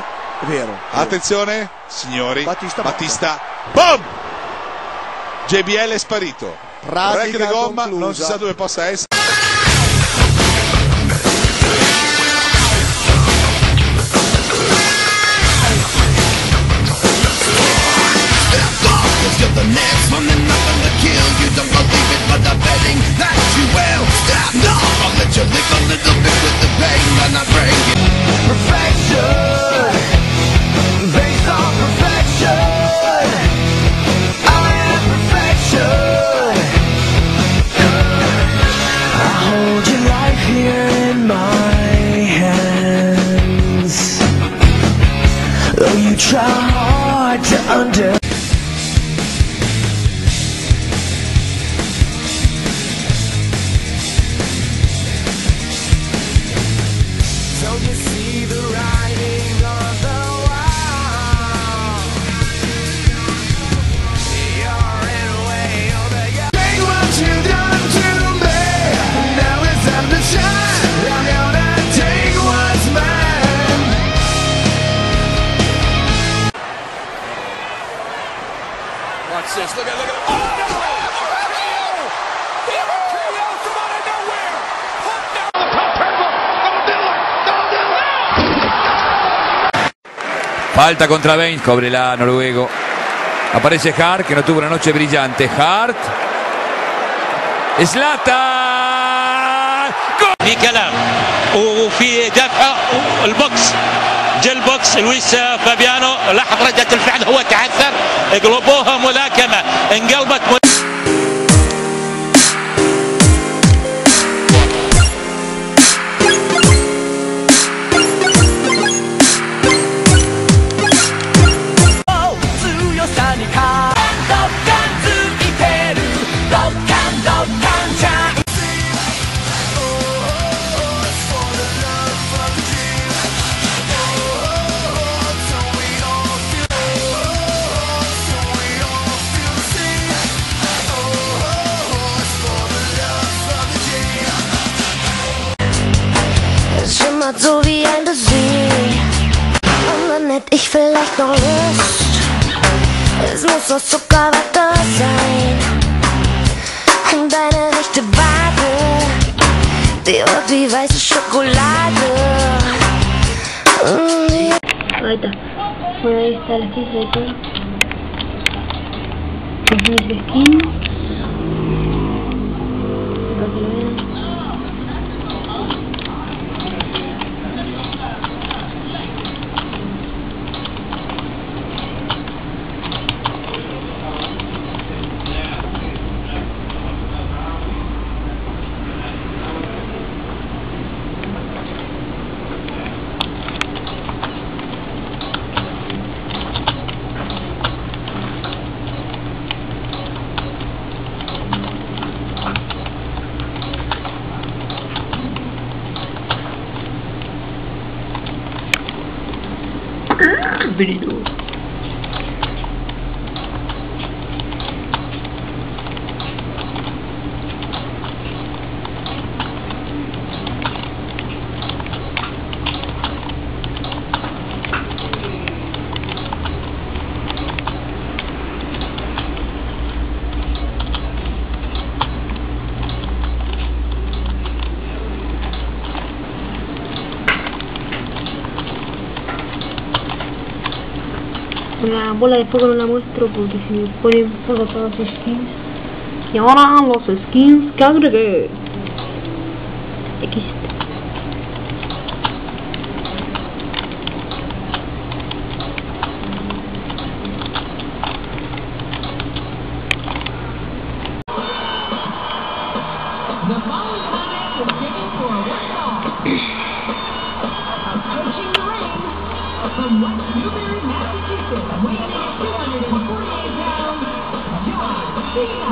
È vero. Attenzione, signori. Battista Battista. Boom! JBL è sparito. Pratica Break di gomma, conclusa. non si sa dove possa essere. Falta contra Baines, cobre la noruego. Aparece Hart, que no tuvo una noche brillante. Hart. Slatan. Gol. جيل بوكس لويس فابيانو. لاحظ ردة الفعل هو تعثر. قلبوها ملاكمة. انقلبت Hätte ich vielleicht noch Lust. Es muss aus Zuckerwatte sein. Und deine rechte Wade, die wird wie weiße Schokolade. Ahorita. Bueno, ahí está la ficha de todo. Mis skin. brilho. La bola de fuego no la muestro porque se me ponen fuego todos los skins. Y ahora los skins que agregué. X. The John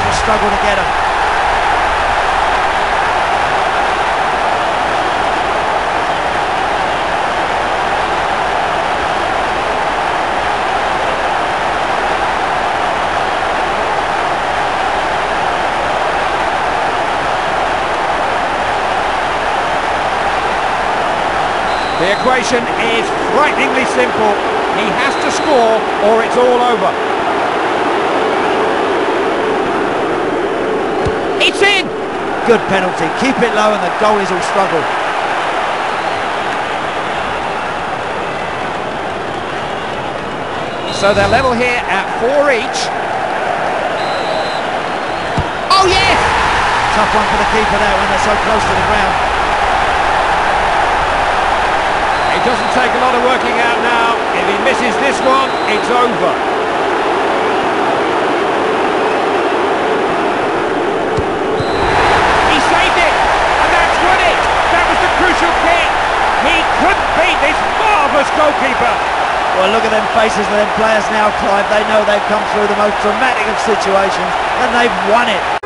The goalkeeper struggled to get them. The equation is frighteningly simple. He has to score or it's all over. It's in! Good penalty. Keep it low and the goalies will struggle. So they're level here at four each. Oh yes! Tough one for the keeper there when they're so close to the ground. It doesn't take a lot of working out now. If he misses this one, it's over. He saved it, and that's won it. That was the crucial kick. He couldn't beat this marvellous goalkeeper. Well, look at them faces of them players now, Clive. They know they've come through the most dramatic of situations and they've won it.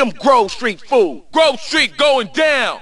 Them Grove Street fools. Grove Street going down.